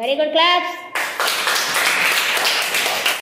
Very good claps.